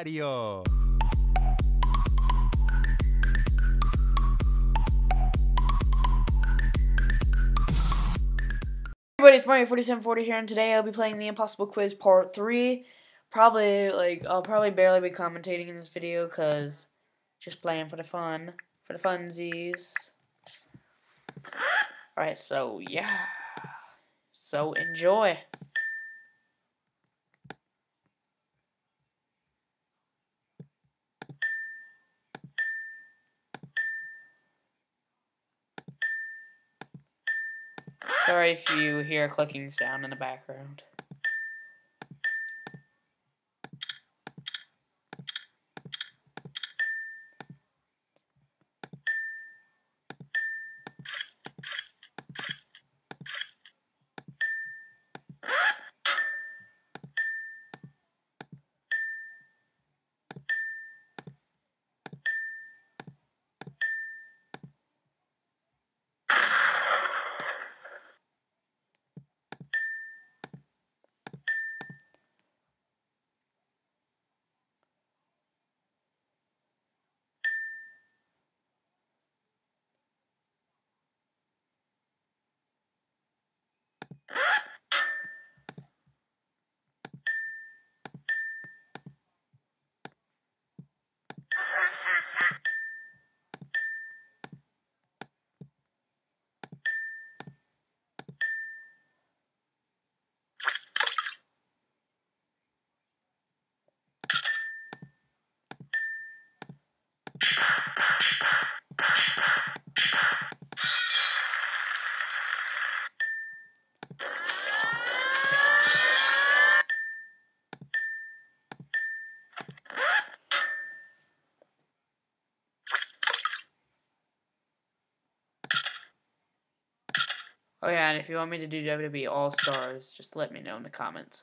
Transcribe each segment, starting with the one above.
Mario. everybody, it's Mario forty seven forty here, and today I'll be playing the Impossible Quiz Part Three. Probably like I'll probably barely be commentating in this video because just playing for the fun, for the funsies. All right, so yeah, so enjoy. Sorry if you hear a clicking sound in the background. Oh yeah, and if you want me to do WWE All Stars, just let me know in the comments.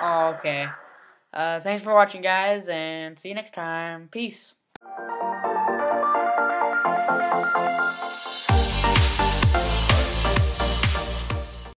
Oh, okay. Uh, thanks for watching, guys, and see you next time. Peace.